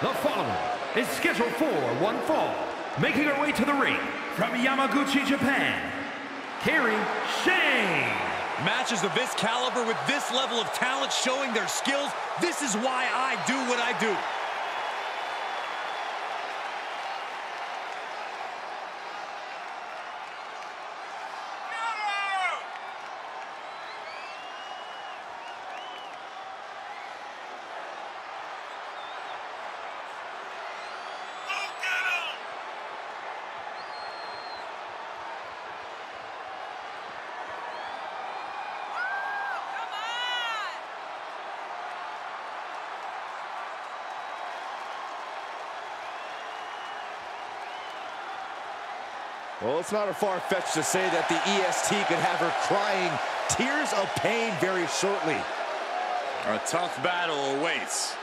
The following is scheduled for one fall, making her way to the ring from Yamaguchi, Japan, Kairi Sane. Matches of this caliber with this level of talent showing their skills, this is why I do what I do. Well, it's not a far-fetched to say that the EST could have her crying tears of pain very shortly. A tough battle awaits.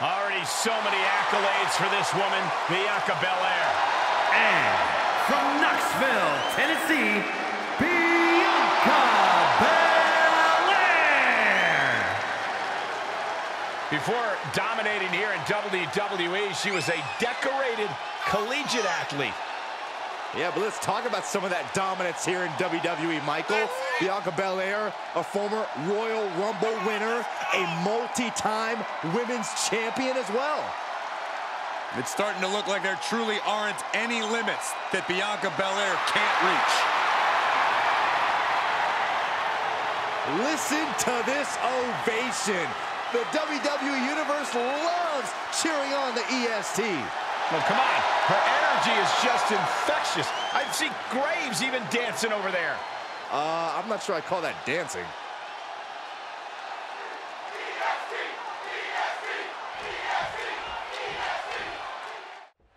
Already so many accolades for this woman, Bianca Belair. And from Knoxville, Tennessee, Bianca Belair. Before dominating here in WWE, she was a decorated collegiate athlete. Yeah, but let's talk about some of that dominance here in WWE, Michael. Bianca Belair, a former Royal Rumble winner, a multi-time women's champion as well. It's starting to look like there truly aren't any limits that Bianca Belair can't reach. Listen to this ovation. The WWE Universe loves cheering on the EST. Well, come on. Her energy is just infectious. I see Graves even dancing over there. Uh, I'm not sure I call that dancing.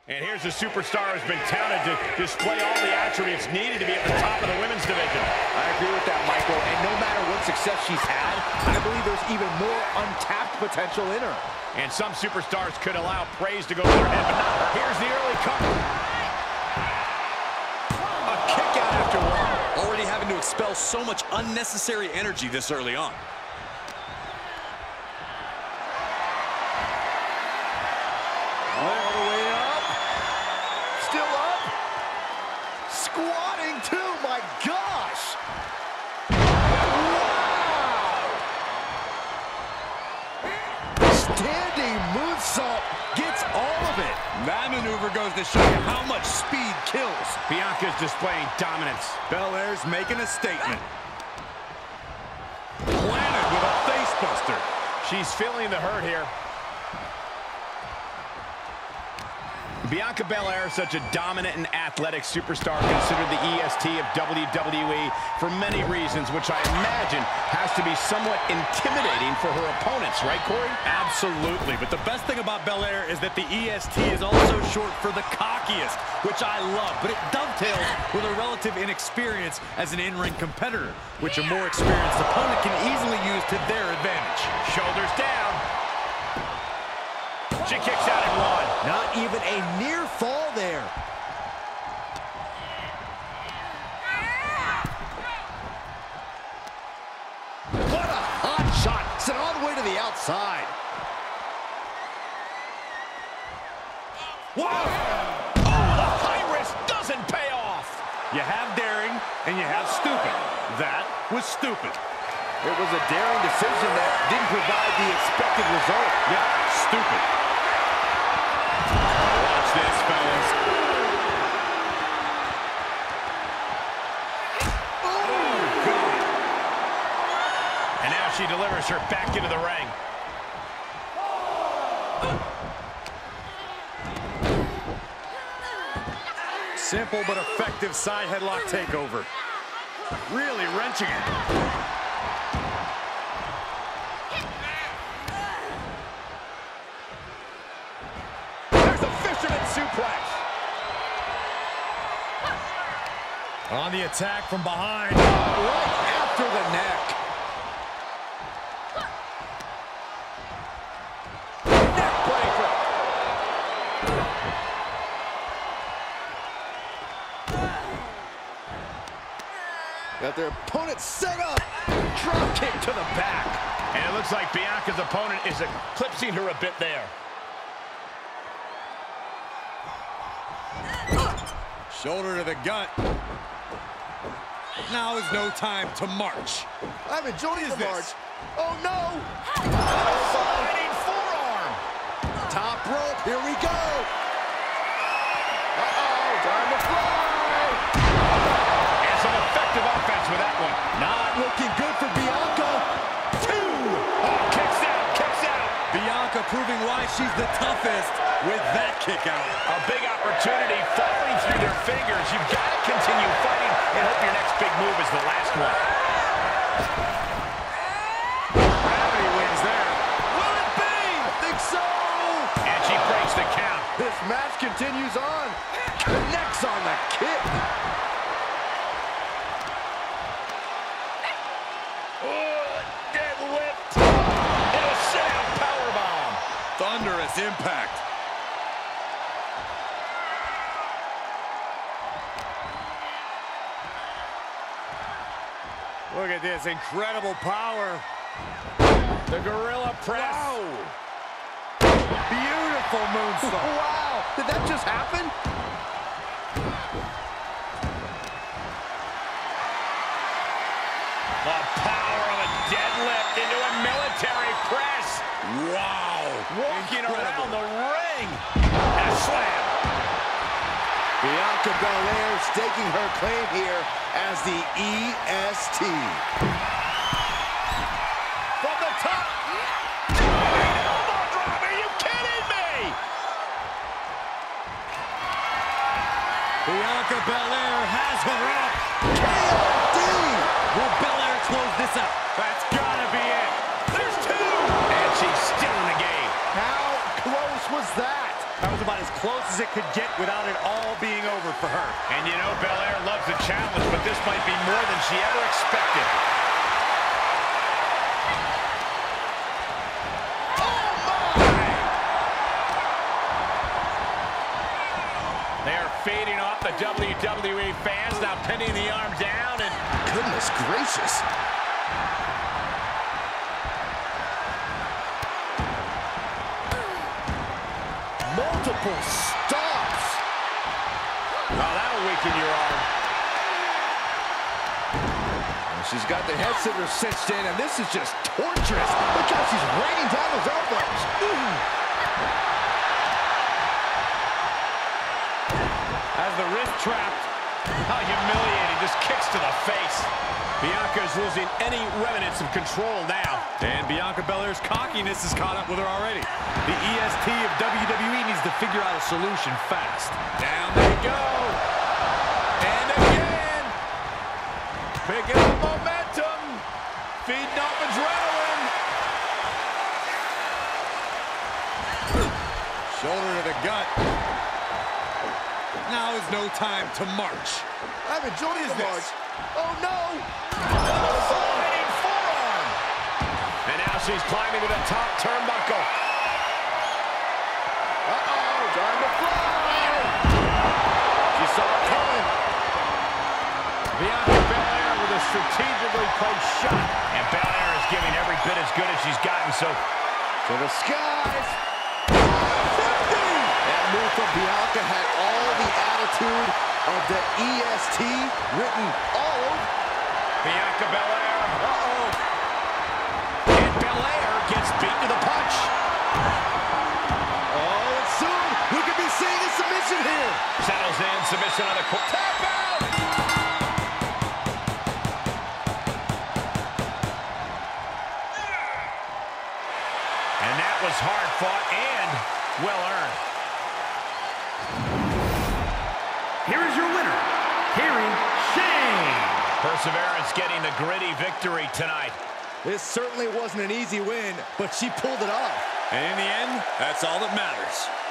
And here's a superstar who's been touted to display all the attributes needed to be at the top of the women's division. I agree with that, Michael. And no matter what success she's had, I believe there's even more untapped potential in her. And some superstars could allow praise to go to their head, but not her. Expel so much unnecessary energy this early on. All the way up. Still up. Squatting too, my gosh. Wow. Standing moonsault gets all of it. That maneuver goes to show you how much speed kills. Bianca's displaying dominance. Belair's making a statement. Planted with a facebuster. She's feeling the hurt here. Bianca Belair, such a dominant and athletic superstar, considered the EST of WWE for many reasons, which I imagine has to be somewhat intimidating for her opponents, right, Corey? Absolutely, but the best thing about Belair is that the EST is also short for the cockiest, which I love, but it dovetails with her relative inexperience as an in-ring competitor, which a more experienced opponent can easily use to their advantage. Shoulders down. She kicks out at one. Not even a near fall there. What a hot shot. Sent all the way to the outside. Whoa! Oh, the high risk doesn't pay off. You have daring, and you have stupid. That was stupid. It was a daring decision that didn't provide the expected result. Yeah, stupid. She delivers her back into the ring. Simple but effective side headlock takeover. Really wrenching it. There's a fisherman suplex. On the attack from behind. Right after the. Neck Got their opponent set up. Drop kick to the back. And it looks like Bianca's opponent is eclipsing her a bit there. Shoulder to the gut. Now is no time to march. I'm enjoying the this? march. Oh no! Sliding forearm. Top rope. Here we go. Why she's the toughest with that kick out. A big opportunity falling through their fingers. You've got to continue fighting and hope your next big move is the last one. Gravity wins there. Will it be? I think so. And she breaks the count. This match continues on. Connects on the kick. Oh, deadlift. And a sit-out powerbomb. Thunderous impact. Look at this incredible power. The gorilla press. Beautiful moonsault. Wow. Did that just happen? Wow. Walking Incredible. around the ring. And a slam. Bianca Belair staking her claim here as the EST. From the top. Elbow drop. Are you me? Bianca Belair has her up. KOD. Will Belair close this out? Close as it could get without it all being over for her. And you know Belair loves a challenge, but this might be more than she ever expected. Oh my! They are fading off the WWE fans, now pinning the arm down and Goodness gracious. Multiple stops. oh, that'll weaken your arm. She's got the head scissors cinched in, and this is just torturous. Look how she's raining down those elbows. Has the wrist trapped. How humiliating, just kicks to the face. Bianca is losing any remnants of control now. And Bianca Belair's cockiness has caught up with her already. The EST of WWE needs to figure out a solution fast. Down they go. And again. Picking up momentum. Feeding off adrenaline. Shoulder to the gut. Now is no time to march. I'm enjoying the this? march. Oh no! Sliding forearm. And now she's climbing to the top turnbuckle. Uh-oh, time to fly! She saw it coming. Bianca Belair with a strategically placed shot. And Belair is giving every bit as good as she's gotten so To the skies. Move from Bianca had all the attitude of the EST written all over. Bianca Belair. Uh-oh. And Belair gets beat to the punch. Oh, soon we could be seeing a submission here. Settles in, submission on the court. Tap out! Here is your winner, Kairi Sane. Perseverance getting the gritty victory tonight. This certainly wasn't an easy win, but she pulled it off. And in the end, that's all that matters.